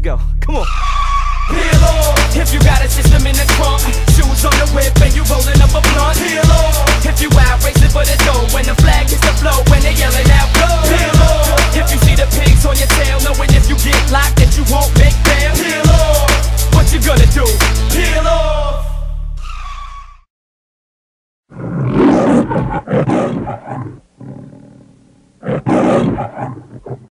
go. Come on. Peel off if you got a system in the trunk. Shoes on the whip and you rolling up a blunt. Peel off if you out racing for the dough when the flag hits the flow when they yelling out blow. Peel off if you see the pigs on your tail, knowing if you get locked that you won't make bail. Peel off what you gonna do? Peel off.